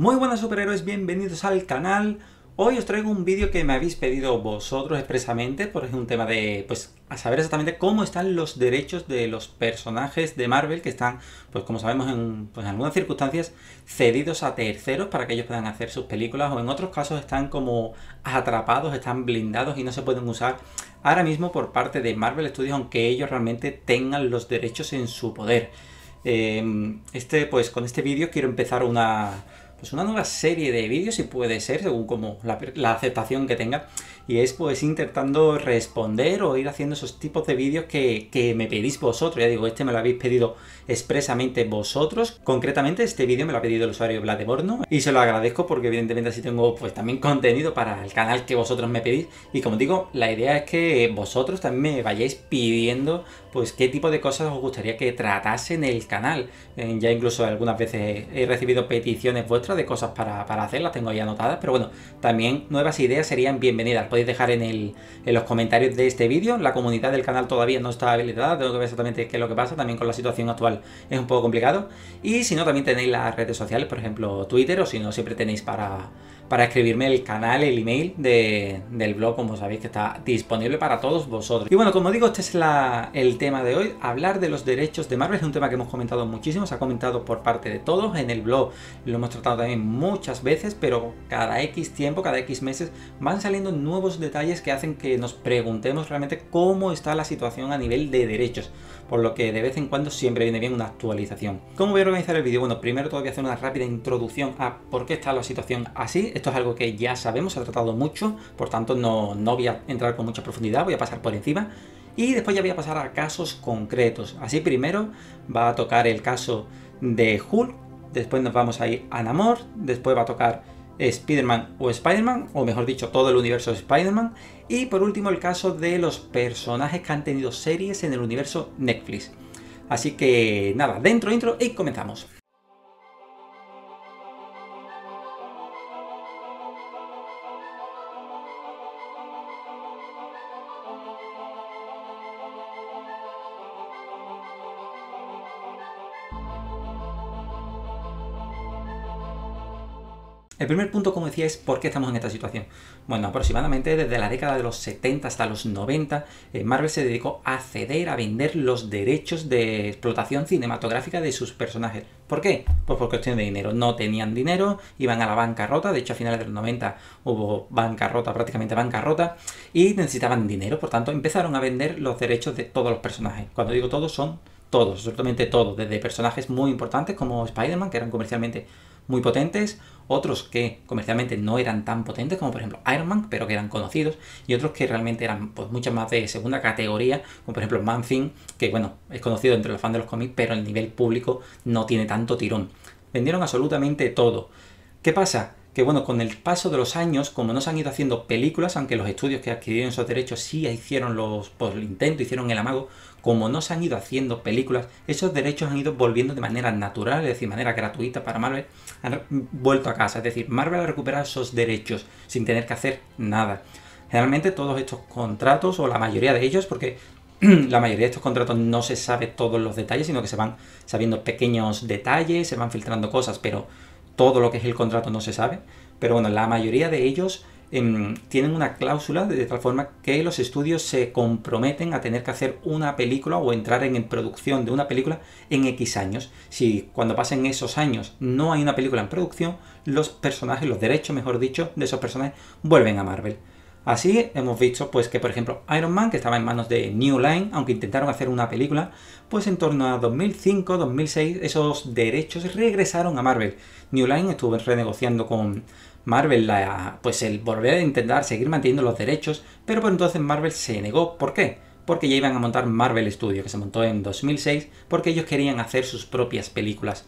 Muy buenas superhéroes, bienvenidos al canal. Hoy os traigo un vídeo que me habéis pedido vosotros expresamente, porque es un tema de, pues, a saber exactamente cómo están los derechos de los personajes de Marvel que están, pues como sabemos, en, pues, algunas circunstancias cedidos a terceros para que ellos puedan hacer sus películas, o en otros casos están como atrapados, están blindados y no se pueden usar ahora mismo por parte de Marvel Studios, aunque ellos realmente tengan los derechos en su poder. Eh, este, pues con este vídeo quiero empezar una pues una nueva serie de vídeos, si puede ser, según como la, aceptación que tenga. Y es pues intentando responder o ir haciendo esos tipos de vídeos que, que, me pedís vosotros. Ya digo, este me lo habéis pedido expresamente vosotros. Concretamente este vídeo me lo ha pedido el usuario Vladeborno y se lo agradezco porque evidentemente así tengo pues también contenido para el canal que vosotros me pedís. Y como digo, la idea es que vosotros también me vayáis pidiendo pues qué tipo de cosas os gustaría que tratase en el canal. Eh, ya incluso algunas veces he recibido peticiones vuestras de cosas para, para hacerlas, tengo ahí anotadas, pero bueno, también nuevas ideas serían bienvenidas. Podéis dejar en, el, en los comentarios de este vídeo, la comunidad del canal todavía no está habilitada, tengo que ver exactamente qué es lo que pasa, también con la situación actual es un poco complicado. Y si no, también tenéis las redes sociales, por ejemplo Twitter, o si no, siempre tenéis para para escribirme el canal, el email del blog, como sabéis que está disponible para todos vosotros. Y bueno, como digo, este es el tema de hoy, hablar de los derechos de Marvel, es un tema que hemos comentado muchísimo, se ha comentado por parte de todos en el blog, lo hemos tratado también muchas veces, pero cada X tiempo, cada X meses, van saliendo nuevos detalles que hacen que nos preguntemos realmente cómo está la situación a nivel de derechos, por lo que de vez en cuando siempre viene bien una actualización. ¿Cómo voy a organizar el vídeo? Bueno, primero todavía hacer una rápida introducción a por qué está la situación así, esto es algo que ya sabemos, se ha tratado mucho, por tanto no, no voy a entrar con mucha profundidad, voy a pasar por encima. Y después ya voy a pasar a casos concretos. Así primero va a tocar el caso de Hulk, después nos vamos a ir a Namor, después va a tocar Spider-Man o Spider-Man, o mejor dicho, todo el universo de Spider-Man. Y por último el caso de los personajes que han tenido series en el universo Netflix. Así que nada, dentro, intro y comenzamos. El primer punto, como decía, es por qué estamos en esta situación. Bueno, aproximadamente desde la década de los 70 hasta los 90, eh, Marvel se dedicó a ceder, a vender los derechos de explotación cinematográfica de sus personajes. ¿Por qué? Pues por cuestión de dinero. No tenían dinero, iban a la bancarrota, de hecho a finales de los 90 hubo bancarrota, prácticamente bancarrota, y necesitaban dinero, por tanto empezaron a vender los derechos de todos los personajes. Cuando digo todos son todos, absolutamente todos, desde personajes muy importantes como Spider-Man, que eran comercialmente muy potentes, otros que comercialmente no eran tan potentes como por ejemplo Iron Man, pero que eran conocidos, y otros que realmente eran pues muchas más de segunda categoría, como por ejemplo Man Thing, que bueno, es conocido entre los fans de los cómics, pero el nivel público no tiene tanto tirón. Vendieron absolutamente todo. ¿Qué pasa? Que bueno, con el paso de los años, como no se han ido haciendo películas, aunque los estudios que adquirieron esos derechos sí hicieron los, por el intento, hicieron el amago, como no se han ido haciendo películas, esos derechos han ido volviendo de manera natural, es decir, de manera gratuita para Marvel, han vuelto a casa. Es decir, Marvel ha recuperado esos derechos sin tener que hacer nada. Generalmente todos estos contratos, o la mayoría de ellos, porque la mayoría de estos contratos no se sabe todos los detalles, sino que se van sabiendo pequeños detalles, se van filtrando cosas, pero todo lo que es el contrato no se sabe, pero bueno, la mayoría de ellos em, tienen una cláusula de tal forma que los estudios se comprometen a tener que hacer una película o entrar en, producción de una película en X años. Si cuando pasen esos años no hay una película en producción, los personajes, los derechos, mejor dicho, de esos personajes vuelven a Marvel. Así hemos visto pues que por ejemplo Iron Man, que estaba en manos de New Line, aunque intentaron hacer una película, pues en torno a 2005-2006 esos derechos regresaron a Marvel. New Line estuvo renegociando con Marvel la, pues el volver a intentar seguir manteniendo los derechos, pero por entonces Marvel se negó. ¿Por qué? Porque ya iban a montar Marvel Studios, que se montó en 2006, porque ellos querían hacer sus propias películas.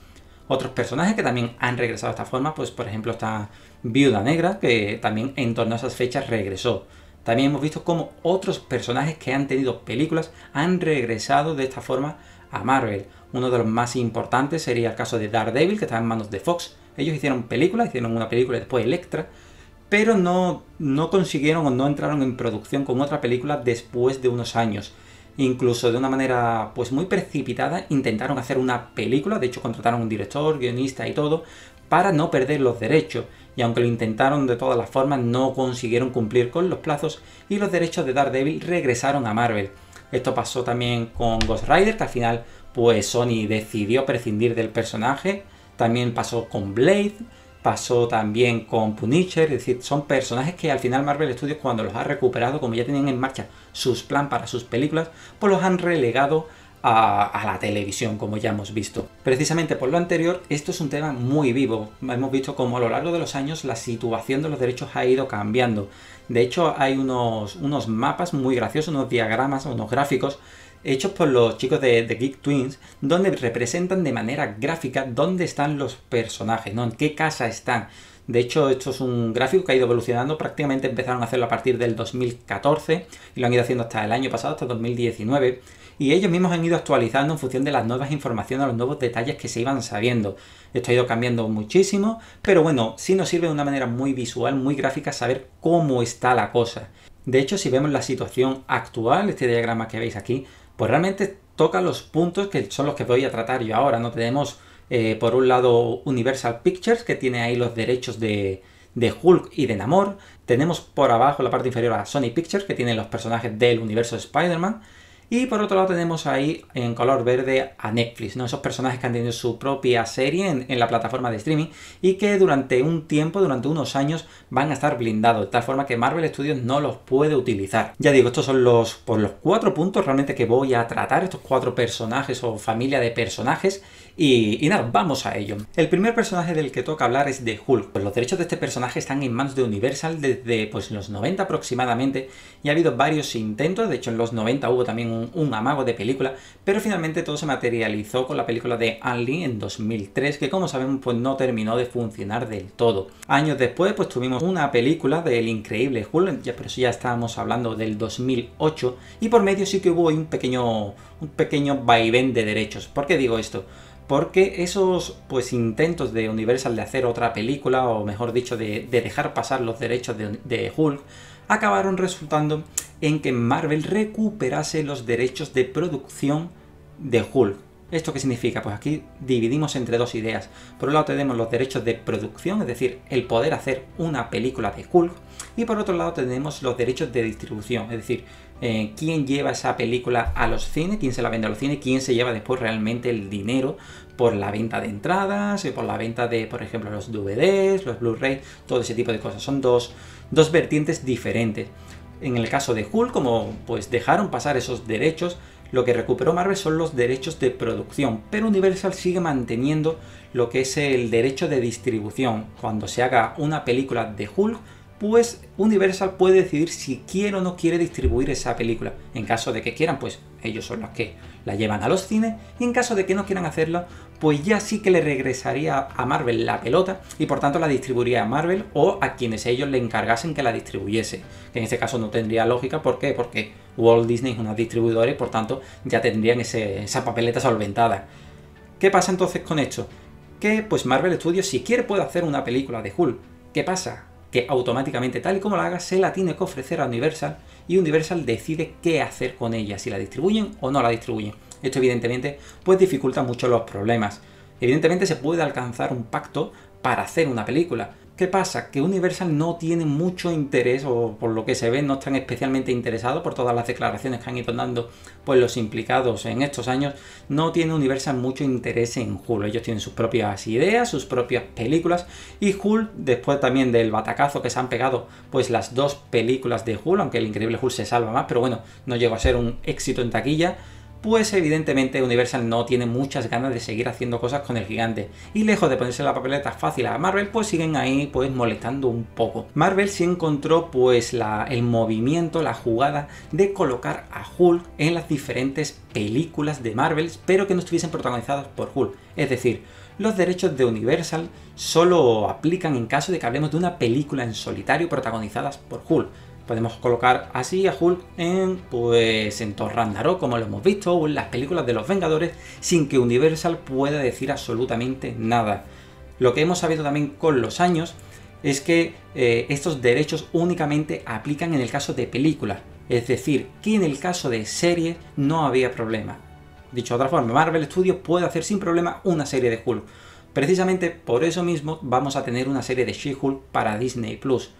Otros personajes que también han regresado de esta forma, pues por ejemplo está Viuda Negra, que también en torno a esas fechas regresó. También hemos visto cómo otros personajes que han tenido películas han regresado de esta forma a Marvel. Uno de los más importantes sería el caso de Daredevil, que está en manos de Fox. Ellos hicieron películas, hicieron una película y después Electra, pero no, no consiguieron o no entraron en producción con otra película después de unos años incluso de una manera pues muy precipitada intentaron hacer una película, de hecho contrataron un director, guionista y todo, para no perder los derechos, y aunque lo intentaron de todas las formas no consiguieron cumplir con los plazos y los derechos de Daredevil regresaron a Marvel. Esto pasó también con Ghost Rider, que al final pues Sony decidió prescindir del personaje. También pasó con Blade, pasó también con Punisher, es decir, son personajes que al final Marvel Studios cuando los ha recuperado, como ya tenían en marcha sus plan para sus películas, pues los han relegado a, la televisión, como ya hemos visto. Precisamente por lo anterior, esto es un tema muy vivo. Hemos visto como a lo largo de los años la situación de los derechos ha ido cambiando. De hecho, hay unos, unos mapas muy graciosos, unos diagramas, unos gráficos hechos por los chicos de, Geek Twins, donde representan de manera gráfica dónde están los personajes, ¿no? En qué casa están. De hecho, esto es un gráfico que ha ido evolucionando, prácticamente empezaron a hacerlo a partir del 2014 y lo han ido haciendo hasta el año pasado, hasta 2019 y ellos mismos han ido actualizando en función de las nuevas informaciones, los nuevos detalles que se iban sabiendo. Esto ha ido cambiando muchísimo, pero bueno, sí nos sirve de una manera muy visual, muy gráfica, saber cómo está la cosa. De hecho, si vemos la situación actual, este diagrama que veis aquí, pues realmente toca los puntos que son los que voy a tratar yo ahora. No tenemos, eh, por un lado, Universal Pictures, que tiene ahí los derechos de, de Hulk y de Namor. Tenemos por abajo, la parte inferior, a Sony Pictures, que tiene los personajes del universo de Spider-Man. Y por otro lado tenemos ahí en color verde a Netflix, ¿no? Esos personajes que han tenido su propia serie en, la plataforma de streaming y que durante un tiempo, durante unos años, van a estar blindados, de tal forma que Marvel Studios no los puede utilizar. Ya digo, estos son los, los cuatro puntos realmente que voy a tratar, estos cuatro personajes o familia de personajes. Y, nada, vamos a ello. El primer personaje del que toca hablar es de Hulk. Pues los derechos de este personaje están en manos de Universal desde pues, los 90 aproximadamente y ha habido varios intentos, de hecho en los 90 hubo también un, amago de película, pero finalmente todo se materializó con la película de Anli en 2003, que como sabemos pues no terminó de funcionar del todo. Años después pues tuvimos una película del increíble Hulk, pero eso ya estábamos hablando del 2008, y por medio sí que hubo un pequeño, un pequeño vaivén de derechos. ¿Por qué digo esto? porque esos pues intentos de Universal de hacer otra película, o mejor dicho, de, dejar pasar los derechos de, Hulk, acabaron resultando en que Marvel recuperase los derechos de producción de Hulk. ¿Esto qué significa? Pues aquí dividimos entre dos ideas. Por un lado tenemos los derechos de producción, es decir, el poder hacer una película de Hulk, y por otro lado tenemos los derechos de distribución, es decir, eh, quién lleva esa película a los cines, quién se la vende a los cines, quién se lleva después realmente el dinero por la venta de entradas, y por la venta de, por ejemplo, los DVDs, los Blu-ray, todo ese tipo de cosas. Son dos, dos vertientes diferentes. En el caso de Hulk, como pues dejaron pasar esos derechos, lo que recuperó Marvel son los derechos de producción, pero Universal sigue manteniendo lo que es el derecho de distribución. Cuando se haga una película de Hulk, pues Universal puede decidir si quiere o no quiere distribuir esa película. En caso de que quieran, pues ellos son los que la llevan a los cines. Y en caso de que no quieran hacerlo, pues ya sí que le regresaría a Marvel la pelota y por tanto la distribuiría a Marvel o a quienes ellos le encargasen que la distribuyese. Que en este caso no tendría lógica. ¿Por qué? Porque Walt Disney es una distribuidora y por tanto ya tendrían esa papeleta solventada. ¿Qué pasa entonces con esto? Que pues Marvel Studios si quiere puede hacer una película de Hulk. ¿Qué pasa? Que automáticamente, tal y como la haga, se la tiene que ofrecer a Universal y Universal decide qué hacer con ella, si la distribuyen o no la distribuyen. Esto evidentemente pues dificulta mucho los problemas. Evidentemente se puede alcanzar un pacto para hacer una película, ¿Qué pasa? Que Universal no tiene mucho interés, o por lo que se ve, no están especialmente interesados por todas las declaraciones que han ido dando pues, los implicados en estos años. No tiene Universal mucho interés en Hulk. Ellos tienen sus propias ideas, sus propias películas. Y Hulk, después también del batacazo que se han pegado, pues las dos películas de Hulk, aunque el increíble Hulk se salva más, pero bueno, no llegó a ser un éxito en taquilla pues evidentemente Universal no tiene muchas ganas de seguir haciendo cosas con el gigante. Y lejos de ponerse la papeleta fácil a Marvel, pues siguen ahí pues molestando un poco. Marvel sí encontró pues el movimiento, la jugada de colocar a Hulk en las diferentes películas de Marvel, pero que no estuviesen protagonizadas por Hulk. Es decir, los derechos de Universal solo aplican en caso de que hablemos de una película en solitario protagonizadas por Hulk podemos colocar así a Hulk en, pues, en Thor Ragnarok, como lo hemos visto, o en las películas de los Vengadores, sin que Universal pueda decir absolutamente nada. Lo que hemos sabido también con los años es que eh, estos derechos únicamente aplican en el caso de películas, es decir, que en el caso de series no había problema. Dicho de otra forma, Marvel Studios puede hacer sin problema una serie de Hulk. Precisamente por eso mismo vamos a tener una serie de She-Hulk para Disney Plus.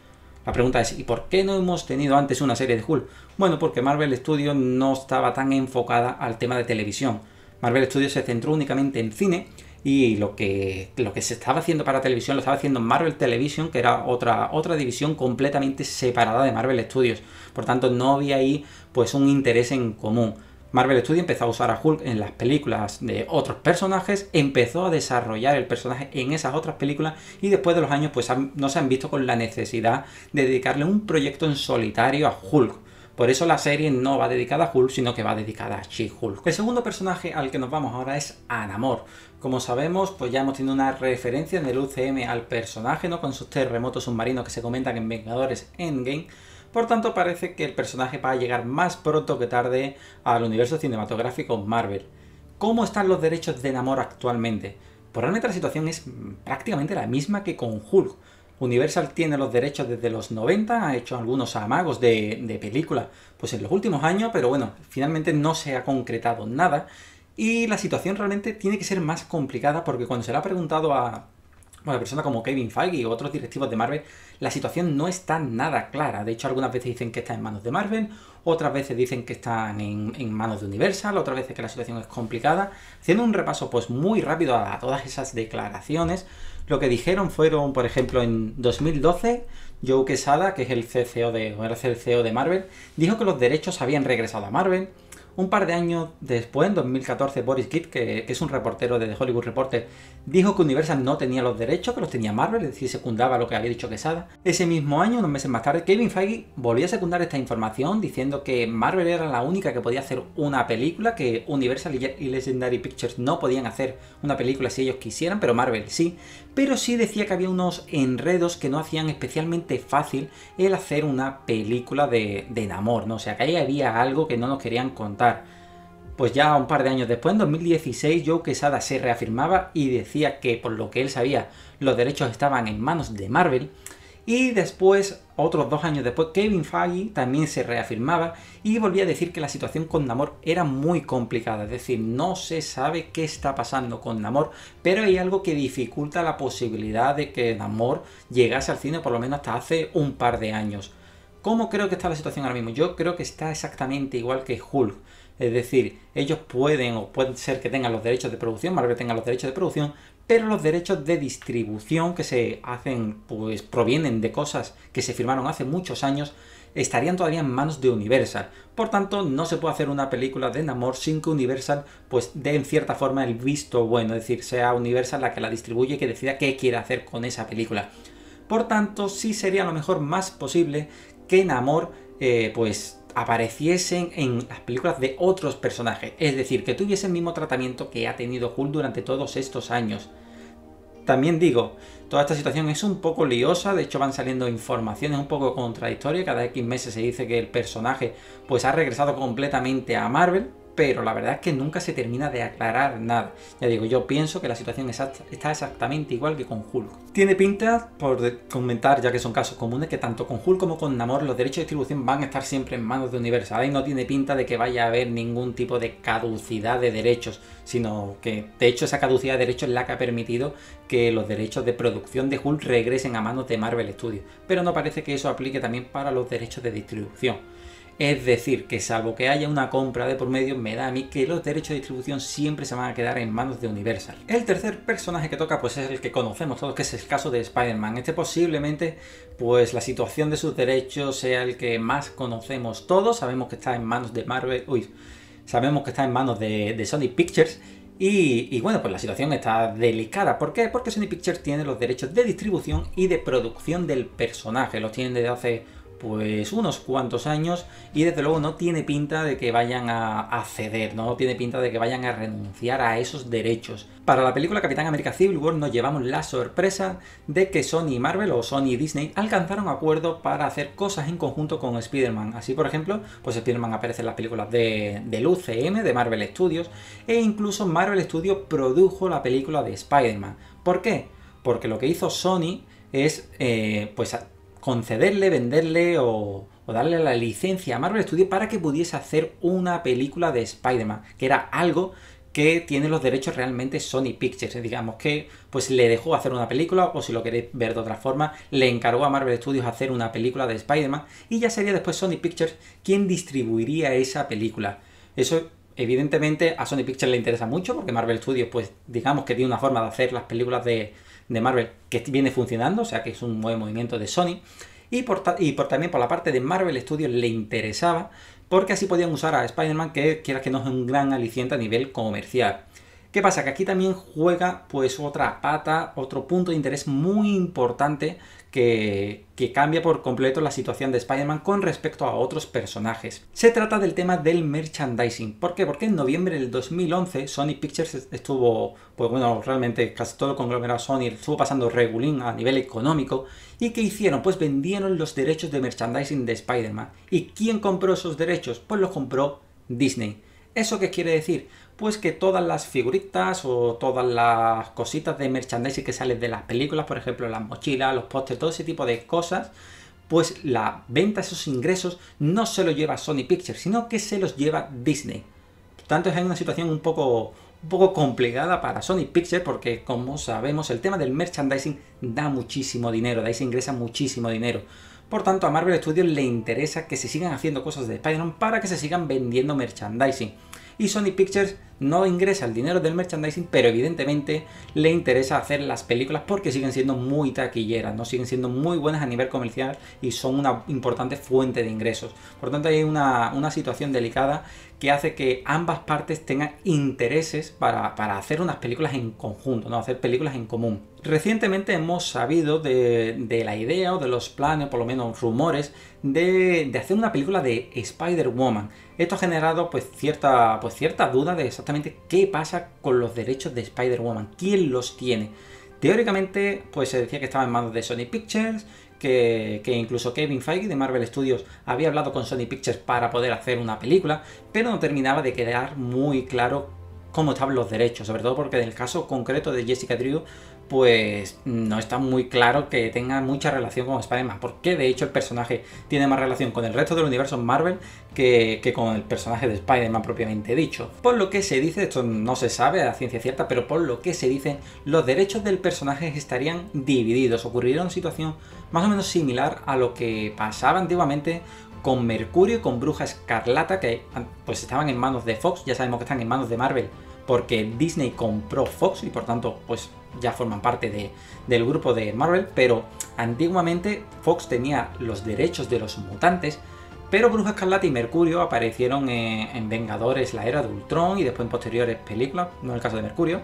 La pregunta es, ¿y por qué no hemos tenido antes una serie de Hulk? Bueno, porque Marvel Studios no estaba tan enfocada al tema de televisión. Marvel Studios se centró únicamente en cine y lo que, lo que se estaba haciendo para televisión lo estaba haciendo Marvel Television, que era otra, otra división completamente separada de Marvel Studios. Por tanto, no había ahí pues un interés en común. Marvel Studios empezó a usar a Hulk en las películas de otros personajes, empezó a desarrollar el personaje en esas otras películas y después de los años pues no se han visto con la necesidad de dedicarle un proyecto en solitario a Hulk. Por eso la serie no va dedicada a Hulk, sino que va dedicada a She-Hulk. El segundo personaje al que nos vamos ahora es Anamor. Como sabemos, pues ya hemos tenido una referencia en el UCM al personaje, ¿no? Con sus terremotos submarinos que se comentan en Vengadores Endgame. Por tanto, parece que el personaje va a llegar más pronto que tarde al universo cinematográfico Marvel. ¿Cómo están los derechos de Namor actualmente? Probablemente la situación es prácticamente la misma que con Hulk. Universal tiene los derechos desde los 90, ha hecho algunos amagos de, de película pues en los últimos años, pero bueno, finalmente no se ha concretado nada. Y la situación realmente tiene que ser más complicada porque cuando se le ha preguntado a bueno, personas como Kevin Feige o otros directivos de Marvel, la situación no está nada clara. De hecho, algunas veces dicen que está en manos de Marvel, otras veces dicen que están en, manos de Universal, otras veces que la situación es complicada. Haciendo un repaso pues muy rápido a, todas esas declaraciones, lo que dijeron fueron, por ejemplo, en 2012, Joe Quesada, que es el CCO de, el CCO de Marvel, dijo que los derechos habían regresado a Marvel. Un par de años después, en 2014, Boris Gitt, que, es un reportero de The Hollywood Reporter, dijo que Universal no tenía los derechos, que los tenía Marvel, es decir, secundaba lo que había dicho Quesada. Ese mismo año, unos meses más tarde, Kevin Feige volvió a secundar esta información diciendo que Marvel era la única que podía hacer una película, que Universal y Legendary Pictures no podían hacer una película si ellos quisieran, pero Marvel sí. Pero sí decía que había unos enredos que no hacían especialmente fácil el hacer una película de, de enamor, ¿no? O sea, que ahí había algo que no nos querían contar pues ya un par de años después, en 2016, Joe Quesada se reafirmaba y decía que por lo que él sabía, los derechos estaban en manos de Marvel. Y después, otros dos años después, Kevin Feige también se reafirmaba y volvía a decir que la situación con Namor era muy complicada. Es decir, no se sabe qué está pasando con Namor, pero hay algo que dificulta la posibilidad de que Namor llegase al cine por lo menos hasta hace un par de años. ¿Cómo creo que está la situación ahora mismo? Yo creo que está exactamente igual que Hulk. Es decir, ellos pueden o puede ser que tengan los derechos de producción, Marvel tenga los derechos de producción, pero los derechos de distribución que se hacen, pues provienen de cosas que se firmaron hace muchos años, estarían todavía en manos de Universal. Por tanto, no se puede hacer una película de Namor sin que Universal pues dé en cierta forma el visto bueno, es decir, sea Universal la que la distribuye y que decida qué quiere hacer con esa película. Por tanto, sí sería a lo mejor más posible que Namor eh, pues apareciesen en las películas de otros personajes, es decir, que tuviese el mismo tratamiento que ha tenido Hulk durante todos estos años. También digo, toda esta situación es un poco liosa, de hecho van saliendo informaciones un poco contradictorias, cada X meses se dice que el personaje pues ha regresado completamente a Marvel, pero la verdad es que nunca se termina de aclarar nada. Ya digo, yo pienso que la situación está exactamente igual que con Hulk. Tiene pinta, por comentar ya que son casos comunes, que tanto con Hulk como con Namor los derechos de distribución van a estar siempre en manos de Universal. Ahí no tiene pinta de que vaya a haber ningún tipo de caducidad de derechos, sino que de hecho esa caducidad de derechos es la que ha permitido que los derechos de producción de Hulk regresen a manos de Marvel Studios. Pero no parece que eso aplique también para los derechos de distribución. Es decir, que salvo que haya una compra de por medio, me da a mí que los derechos de distribución siempre se van a quedar en manos de Universal. El tercer personaje que toca pues es el que conocemos todos, que es el caso de Spider-Man. Este posiblemente pues la situación de sus derechos sea el que más conocemos todos. Sabemos que está en manos de Marvel, uy, sabemos que está en manos de, Sony Pictures. Y, y, bueno, pues la situación está delicada. ¿Por qué? Porque Sony Pictures tiene los derechos de distribución y de producción del personaje. Los tienen desde hace pues unos cuantos años y desde luego no tiene pinta de que vayan a, ceder, no tiene pinta de que vayan a renunciar a esos derechos. Para la película Capitán América Civil War nos llevamos la sorpresa de que Sony y Marvel o Sony y Disney alcanzaron acuerdo para hacer cosas en conjunto con Spider-Man. Así por ejemplo, pues Spider-Man aparece en las películas de, del UCM, de Marvel Studios, e incluso Marvel Studios produjo la película de Spider-Man. ¿Por qué? Porque lo que hizo Sony es eh, pues concederle, venderle o, darle la licencia a Marvel Studios para que pudiese hacer una película de Spider-Man, que era algo que tiene los derechos realmente Sony Pictures. Digamos que pues le dejó hacer una película, o si lo queréis ver de otra forma, le encargó a Marvel Studios hacer una película de Spider-Man y ya sería después Sony Pictures quien distribuiría esa película. Eso evidentemente a Sony Pictures le interesa mucho porque Marvel Studios pues digamos que tiene una forma de hacer las películas de, de Marvel que viene funcionando, o sea que es un buen movimiento de Sony. Y por, y por también por la parte de Marvel Studios le interesaba porque así podían usar a Spider-Man que quiera que no es un gran aliciente a nivel comercial. ¿Qué pasa? Que aquí también juega pues otra pata, otro punto de interés muy importante que, cambia por completo la situación de Spider-Man con respecto a otros personajes. Se trata del tema del merchandising. ¿Por qué? Porque en noviembre del 2011 Sony Pictures estuvo, pues bueno, realmente casi todo el conglomerado Sony estuvo pasando regulín a nivel económico. ¿Y qué hicieron? Pues vendieron los derechos de merchandising de Spider-Man. ¿Y quién compró esos derechos? Pues los compró Disney. ¿Eso qué quiere decir? Pues que todas las figuritas o todas las cositas de merchandising que salen de las películas, por ejemplo, las mochilas, los pósters, todo ese tipo de cosas, pues la venta, esos ingresos, no se los lleva Sony Pictures, sino que se los lleva Disney. Por tanto, es una situación un poco, un poco complicada para Sony Pictures porque, como sabemos, el tema del merchandising da muchísimo dinero, de ahí se ingresa muchísimo dinero. Por tanto, a Marvel Studios le interesa que se sigan haciendo cosas de Spider-Man para que se sigan vendiendo merchandising y Sony Pictures no ingresa el dinero del merchandising, pero evidentemente le interesa hacer las películas porque siguen siendo muy taquilleras, no siguen siendo muy buenas a nivel comercial y son una importante fuente de ingresos. Por tanto, hay una, situación delicada que hace que ambas partes tengan intereses para, hacer unas películas en conjunto, ¿no? hacer películas en común. Recientemente hemos sabido de, la idea o de los planes, por lo menos rumores, de, de hacer una película de Spider-Woman. Esto ha generado pues cierta, pues, cierta duda de exactamente qué pasa con los derechos de Spider-Woman, quién los tiene. Teóricamente, pues se decía que estaba en manos de Sony Pictures, que, que, incluso Kevin Feige de Marvel Studios había hablado con Sony Pictures para poder hacer una película, pero no terminaba de quedar muy claro cómo estaban los derechos, sobre todo porque en el caso concreto de Jessica Drew, pues no está muy claro que tenga mucha relación con Spider-Man, porque de hecho el personaje tiene más relación con el resto del universo Marvel que, con el personaje de Spider-Man propiamente dicho. Por lo que se dice, esto no se sabe a ciencia cierta, pero por lo que se dice, los derechos del personaje estarían divididos, ocurriría una situación más o menos similar a lo que pasaba antiguamente con Mercurio y con Bruja Escarlata, que pues estaban en manos de Fox, ya sabemos que están en manos de Marvel, porque Disney compró Fox y por tanto pues ya forman parte del grupo de Marvel, pero antiguamente Fox tenía los derechos de los mutantes, pero Bruja Escarlata y Mercurio aparecieron en, Vengadores, la era de Ultron y después en posteriores películas, no en el caso de Mercurio,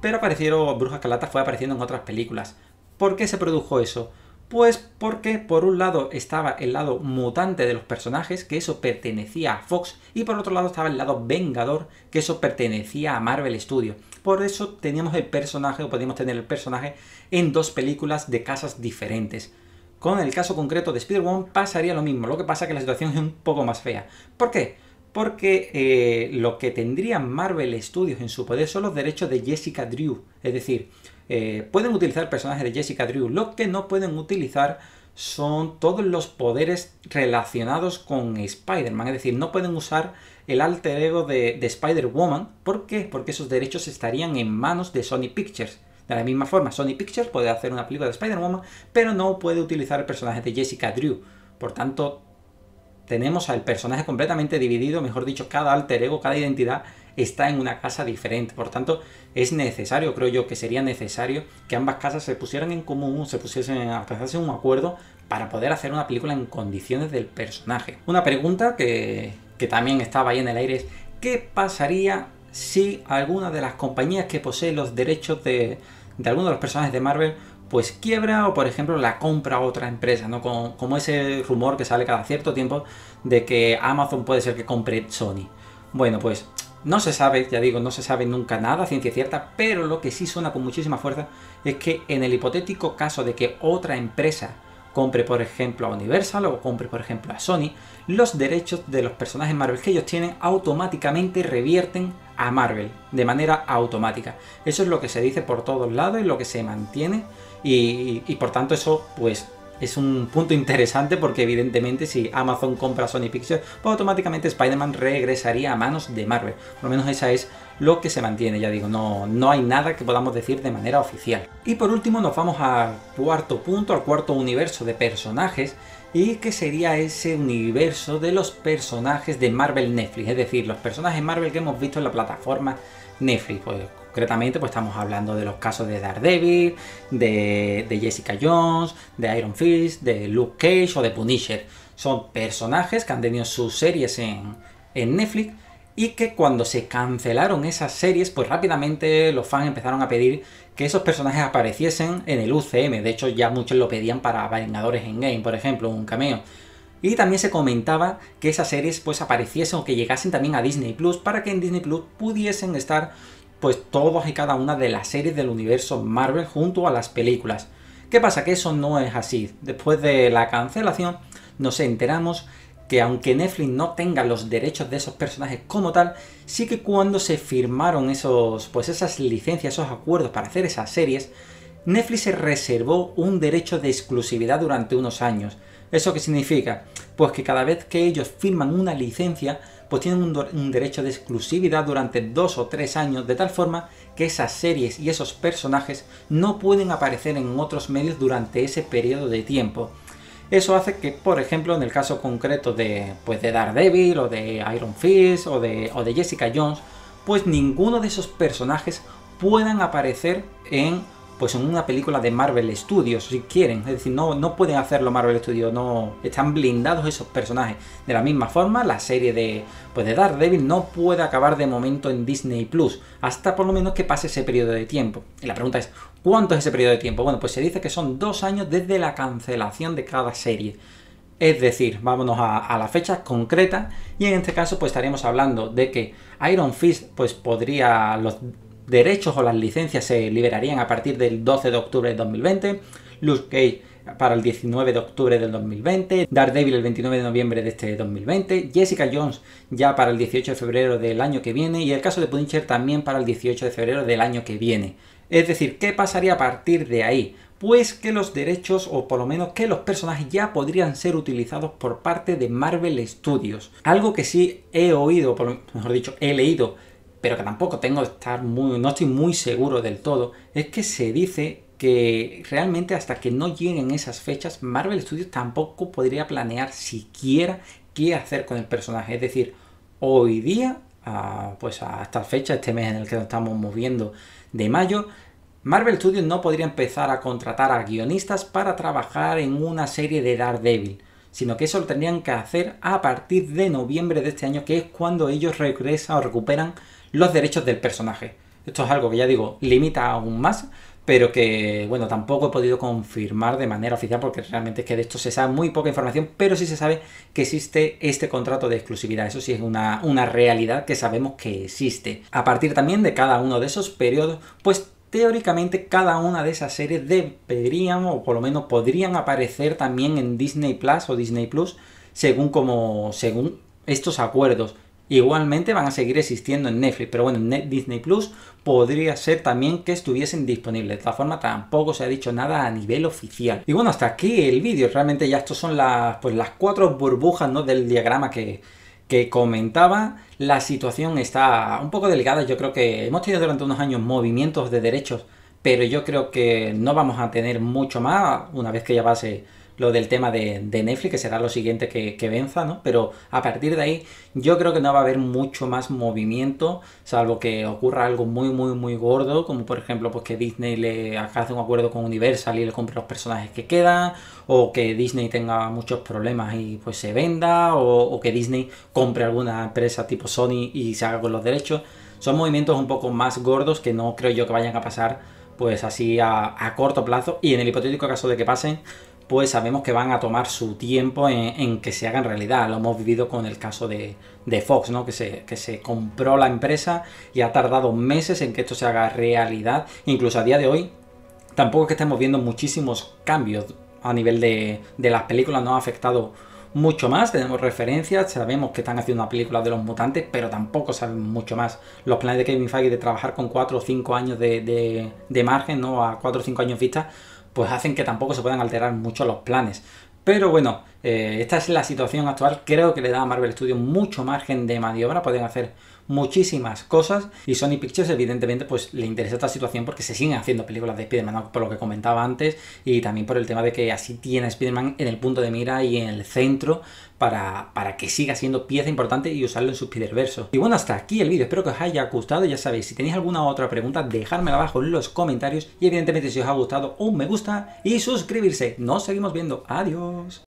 pero aparecieron, Bruja Escarlata fue apareciendo en otras películas. ¿Por qué se produjo eso? Pues porque por un lado estaba el lado mutante de los personajes, que eso pertenecía a Fox, y por otro lado estaba el lado vengador, que eso pertenecía a Marvel Studios. Por eso teníamos el personaje, o podíamos tener el personaje, en dos películas de casas diferentes. Con el caso concreto de Spider-Man pasaría lo mismo, lo que pasa que la situación es un poco más fea. ¿Por qué? Porque eh, lo que tendría Marvel Studios en su poder son los derechos de Jessica Drew. Es decir, eh, pueden utilizar el personaje de Jessica Drew. Lo que no pueden utilizar son todos los poderes relacionados con Spider-Man. Es decir, no pueden usar el alter ego de, Spider-Woman. ¿Por qué? Porque esos derechos estarían en manos de Sony Pictures. De la misma forma, Sony Pictures puede hacer una película de Spider-Woman, pero no puede utilizar el personaje de Jessica Drew. Por tanto, tenemos al personaje completamente dividido, mejor dicho, cada alter ego, cada identidad está en una casa diferente. Por tanto, es necesario, creo yo que sería necesario que ambas casas se pusieran en común, se pusiesen a hacerse un acuerdo para poder hacer una película en condiciones del personaje. Una pregunta que, también estaba ahí en el aire es, ¿qué pasaría si alguna de las compañías que posee los derechos de, de alguno de los personajes de Marvel pues quiebra o por ejemplo la compra otra empresa, ¿no? Como, como, ese rumor que sale cada cierto tiempo de que Amazon puede ser que compre Sony. Bueno, pues no se sabe, ya digo, no se sabe nunca nada, ciencia cierta, pero lo que sí suena con muchísima fuerza es que en el hipotético caso de que otra empresa compre, por ejemplo, a Universal o compre, por ejemplo, a Sony, los derechos de los personajes Marvel que ellos tienen automáticamente revierten a Marvel de manera automática. Eso es lo que se dice por todos lados y lo que se mantiene y, y por tanto eso pues es un punto interesante porque evidentemente si Amazon compra Sony Pictures, pues automáticamente Spider-Man regresaría a manos de Marvel. Por lo menos esa es lo que se mantiene, ya digo, no, no hay nada que podamos decir de manera oficial. Y por último nos vamos al cuarto punto, al cuarto universo de personajes, y que sería ese universo de los personajes de Marvel Netflix, es decir, los personajes Marvel que hemos visto en la plataforma Netflix. Pues concretamente pues estamos hablando de los casos de Daredevil, de, de Jessica Jones, de Iron Fist, de Luke Cage o de Punisher. Son personajes que han tenido sus series en, en Netflix y que cuando se cancelaron esas series, pues rápidamente los fans empezaron a pedir que esos personajes apareciesen en el UCM. De hecho, ya muchos lo pedían para Vengadores en Game, por ejemplo, un cameo. Y también se comentaba que esas series pues apareciesen o que llegasen también a Disney Plus para que en Disney Plus pudiesen estar pues todas y cada una de las series del universo Marvel junto a las películas. ¿Qué pasa? Que eso no es así. Después de la cancelación nos enteramos que aunque Netflix no tenga los derechos de esos personajes como tal, sí que cuando se firmaron esos, pues esas licencias, esos acuerdos para hacer esas series, Netflix se reservó un derecho de exclusividad durante unos años. ¿Eso qué significa? Pues que cada vez que ellos firman una licencia, pues tienen un, derecho de exclusividad durante dos o tres años, de tal forma que esas series y esos personajes no pueden aparecer en otros medios durante ese periodo de tiempo. Eso hace que, por ejemplo, en el caso concreto de, pues, de Daredevil o de Iron Fist o de, o de Jessica Jones, pues ninguno de esos personajes puedan aparecer en pues en una película de Marvel Studios, si quieren. Es decir, no, no pueden hacerlo Marvel Studios, no están blindados esos personajes. De la misma forma, la serie de, pues de Daredevil no puede acabar de momento en Disney Plus, hasta por lo menos que pase ese periodo de tiempo. Y la pregunta es, ¿cuánto es ese periodo de tiempo? Bueno, pues se dice que son dos años desde la cancelación de cada serie. Es decir, vámonos a, a, la fecha concreta y en este caso pues estaríamos hablando de que Iron Fist pues podría los derechos o las licencias se liberarían a partir del 12 de octubre de 2020, Luke Cage para el 19 de octubre del 2020, Daredevil el 29 de noviembre de este 2020, Jessica Jones ya para el 18 de febrero del año que viene y el caso de Punisher también para el 18 de febrero del año que viene. Es decir, ¿qué pasaría a partir de ahí? Pues que los derechos, o por lo menos que los personajes ya podrían ser utilizados por parte de Marvel Studios. Algo que sí he oído, mejor dicho, he leído pero que tampoco tengo estar muy, no estoy muy seguro del todo, es que se dice que realmente hasta que no lleguen esas fechas, Marvel Studios tampoco podría planear siquiera qué hacer con el personaje. Es decir, hoy día, pues hasta fecha, este mes en el que nos estamos moviendo de mayo, Marvel Studios no podría empezar a contratar a guionistas para trabajar en una serie de Daredevil, sino que eso lo tendrían que hacer a partir de noviembre de este año, que es cuando ellos regresan o recuperan los derechos del personaje. Esto es algo que ya digo, limita aún más, pero que, bueno, tampoco he podido confirmar de manera oficial porque realmente es que de esto se sabe muy poca información, pero sí se sabe que existe este contrato de exclusividad. Eso sí es una, una realidad que sabemos que existe. A partir también de cada uno de esos periodos, pues teóricamente cada una de esas series deberían o por lo menos podrían aparecer también en Disney Plus o Disney Plus según como según estos acuerdos. Igualmente van a seguir existiendo en Netflix, pero bueno, en Disney Plus podría ser también que estuviesen disponibles. De todas formas, tampoco se ha dicho nada a nivel oficial. Y bueno, hasta aquí el vídeo. Realmente ya estos son las, pues, las cuatro burbujas ¿no? del diagrama que, que comentaba. La situación está un poco delicada. Yo creo que hemos tenido durante unos años movimientos de derechos, pero yo creo que no vamos a tener mucho más una vez que ya pase lo del tema de, Netflix, que será lo siguiente que, que, venza, ¿no? Pero a partir de ahí yo creo que no va a haber mucho más movimiento, salvo que ocurra algo muy, muy, muy gordo, como por ejemplo pues que Disney le haga un acuerdo con Universal y le compre los personajes que quedan, o que Disney tenga muchos problemas y pues se venda, o, o que Disney compre alguna empresa tipo Sony y se haga con los derechos. Son movimientos un poco más gordos que no creo yo que vayan a pasar pues así a, a, corto plazo y en el hipotético caso de que pasen pues sabemos que van a tomar su tiempo en, que se hagan realidad. Lo hemos vivido con el caso de, Fox, ¿no? Que se, que se compró la empresa y ha tardado meses en que esto se haga realidad. Incluso a día de hoy, tampoco es que estemos viendo muchísimos cambios a nivel de, de las películas, no ha afectado mucho más, tenemos referencias, sabemos que están haciendo una película de los mutantes, pero tampoco sabemos mucho más. Los planes de Kevin Feige de trabajar con 4 o 5 años de, de, margen, ¿no? A 4 o 5 años vista, pues hacen que tampoco se puedan alterar mucho los planes. Pero bueno, eh, esta es la situación actual. Creo que le da a Marvel Studios mucho margen de maniobra. Pueden hacer muchísimas cosas. Y Sony Pictures, evidentemente, pues le interesa esta situación porque se siguen haciendo películas de Spider-Man, por lo que comentaba antes. Y también por el tema de que así tiene a Spider-Man en el punto de mira y en el centro para, para, que siga siendo pieza importante y usarlo en su Spider-Verso. Y bueno, hasta aquí el vídeo. Espero que os haya gustado. Ya sabéis, si tenéis alguna otra pregunta, dejármela abajo en los comentarios. Y evidentemente, si os ha gustado, un me gusta y suscribirse. Nos seguimos viendo. Adiós.